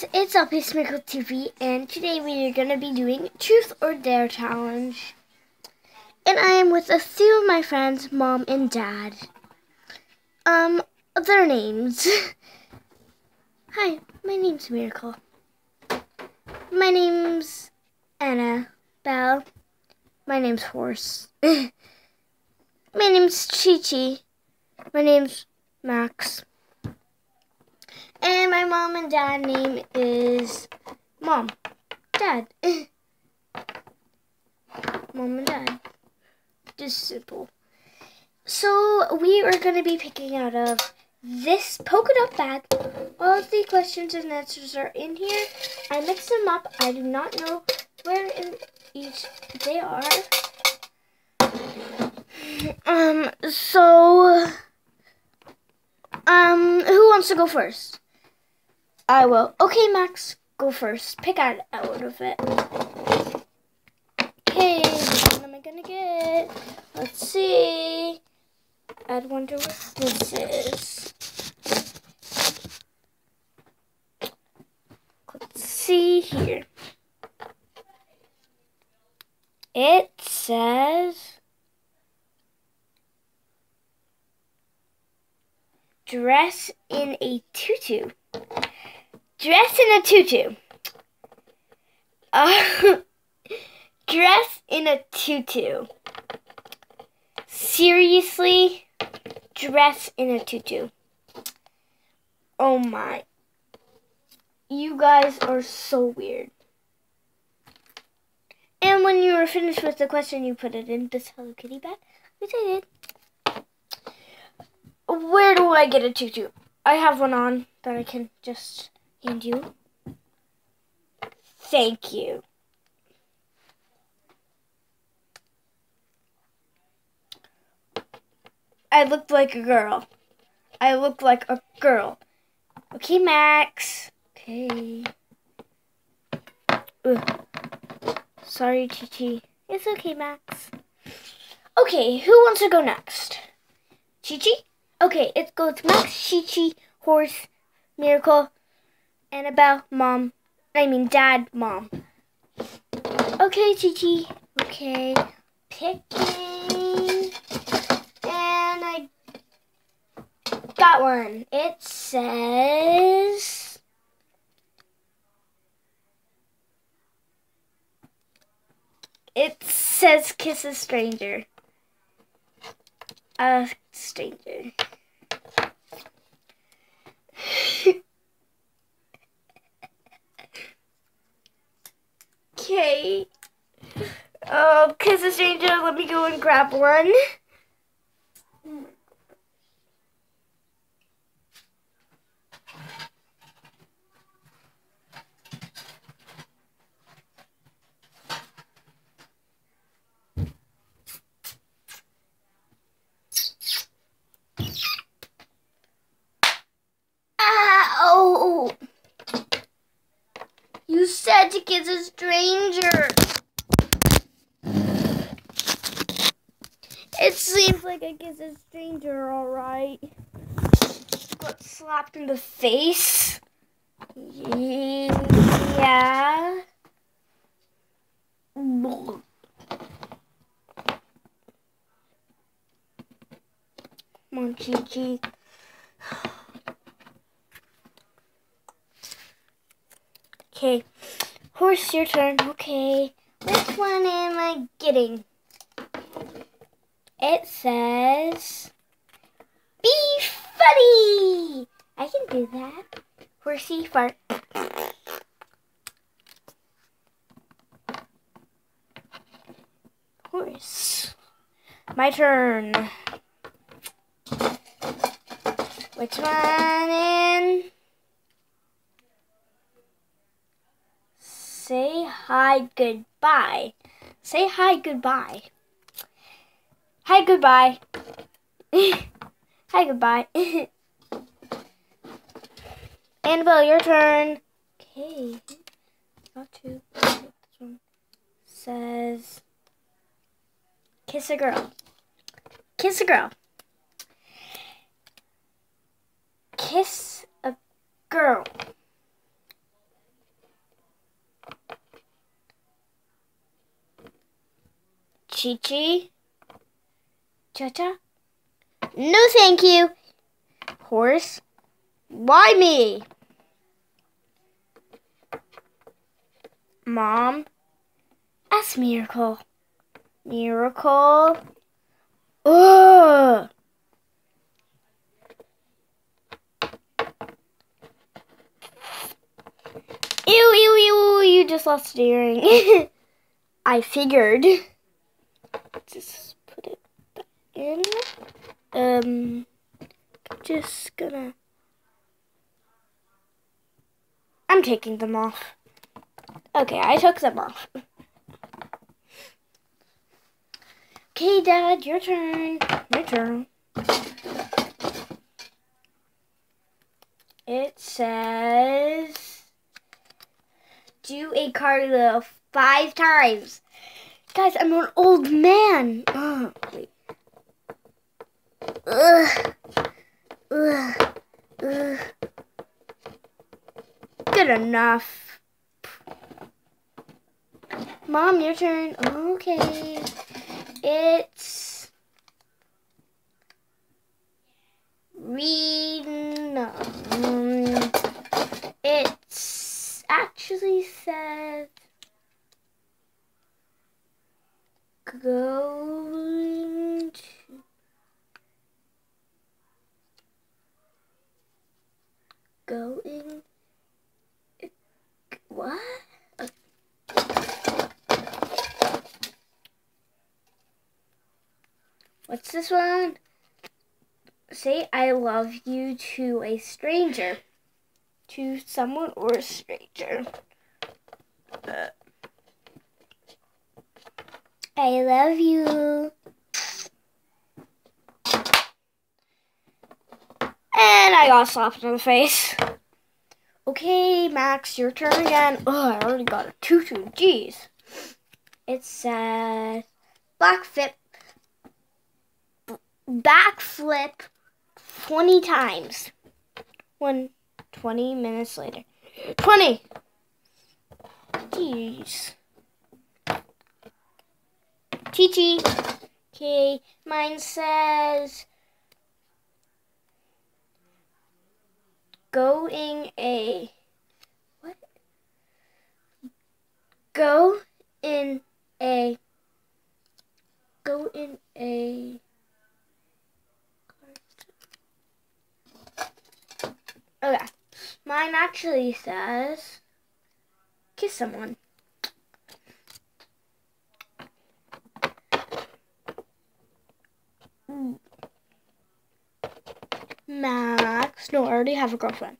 guys, it's LPS Miracle TV, and today we are going to be doing Truth or Dare Challenge. And I am with a few of my friends, Mom and Dad. Um, their names. Hi, my name's Miracle. My name's Anna Bell. My name's Horse. my name's Chi Chi. My name's Max. And my mom and dad name is Mom. Dad. mom and dad. Just simple. So we are going to be picking out of this polka dot bag. All of the questions and answers are in here. I mixed them up. I do not know where in each they are. Um, so, um, who wants to go first? I will. Okay, Max, go first. Pick out out of it. Okay, what am I gonna get? Let's see. I wonder what this is. Let's see here. It says dress in a tutu. Dress in a tutu. Uh, dress in a tutu. Seriously? Dress in a tutu. Oh my. You guys are so weird. And when you were finished with the question, you put it in this Hello Kitty bag, which I did. Where do I get a tutu? I have one on that I can just hand you. Thank you. I looked like a girl. I look like a girl. Okay, Max. Okay. Ugh. Sorry, Chi-Chi. It's okay, Max. Okay, who wants to go next? Chi-Chi? Okay, it goes Max, Chi-Chi, Horse, Miracle, Annabelle, Mom. I mean, Dad, Mom. Okay, Chi-Chi. Okay. Picking. And I got one. It says... It says kiss a stranger. A stranger. Okay. Oh, kiss a stranger. Let me go and grab one. Ow! You to kiss a stranger. It seems like I kiss a stranger, alright. Got slapped in the face. Yeah. Chi-Chi. Okay. Horse, your turn. Okay. Which one am I getting? It says, Be funny! I can do that. Horsey fart. Horse. My turn. Which one in? Say hi goodbye. Say hi goodbye. Hi goodbye. hi goodbye. Annabelle, your turn. Okay. Got to. This one says kiss a girl. Kiss a girl. Kiss a girl. Chi Chi? Cha Cha? No, thank you. Horse? Why me? Mom? Ask Miracle. Miracle? Ugh! Ew, ew, ew, you just lost steering. I figured. Just put it back in. Um, just gonna. I'm taking them off. Okay, I took them off. Okay, Dad, your turn. Your turn. It says do a cartwheel five times. Guys, I'm an old man. Ugh. Wait. Good enough. Mom, your turn. Okay. It's read. Um, it's actually says going to going what? What's this one? Say I love you to a stranger. To someone or a stranger. Uh, I love you. And I got slapped in the face. Okay, Max, your turn again. Oh, I already got a tutu. Jeez. It says black flip, backflip 20 times. One, 20 minutes later. 20! Jeez. Chi Okay, mine says going a what? Go in a go in a Okay. Mine actually says kiss someone. Max. No, I already have a girlfriend.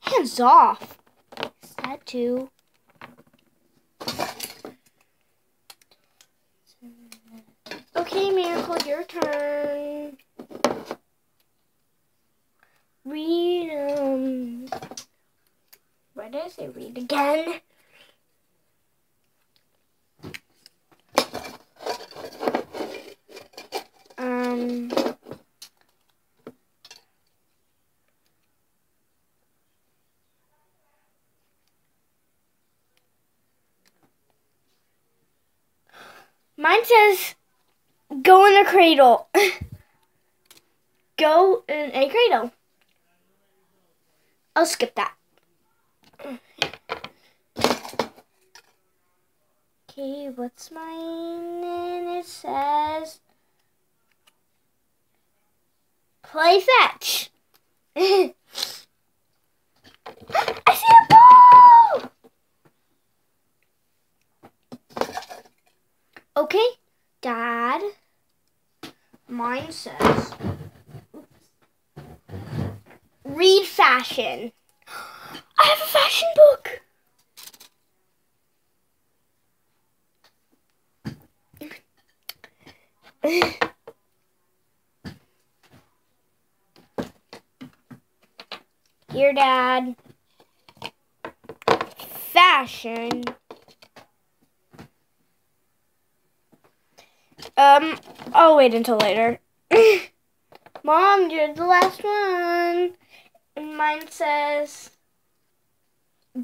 Hands off. That too. Okay, Miracle, your turn. Read, um, what did? Read again. Um, mine says go in a cradle. go in a cradle. I'll skip that. Okay, what's mine? And it says play fetch. I see a ball! Okay, Dad. Mine says read fashion. I have a fashion book. Your dad. Fashion. Um, I'll wait until later. Mom, you're the last one. And mine says,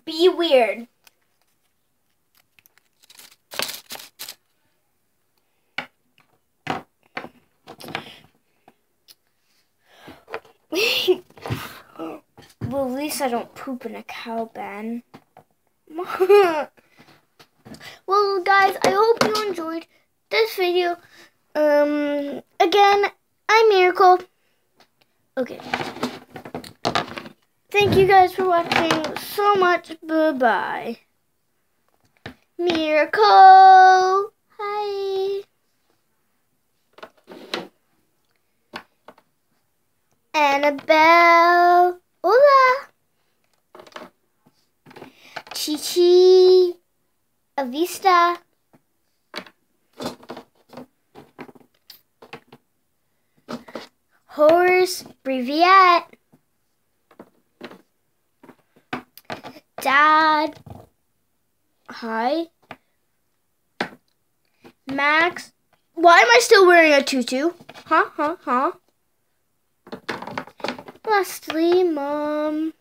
be weird. well, at least I don't poop in a cow bin. well, guys, I hope you enjoyed this video. Um, again, I'm Miracle. Okay. Thank you guys for watching so much. Bye-bye. Miracle. Hi. Annabelle. Hola. Chichi. Avista. Horse. Breviat. Dad. Hi. Max. Why am I still wearing a tutu? Huh, huh, huh? Lastly, Mom.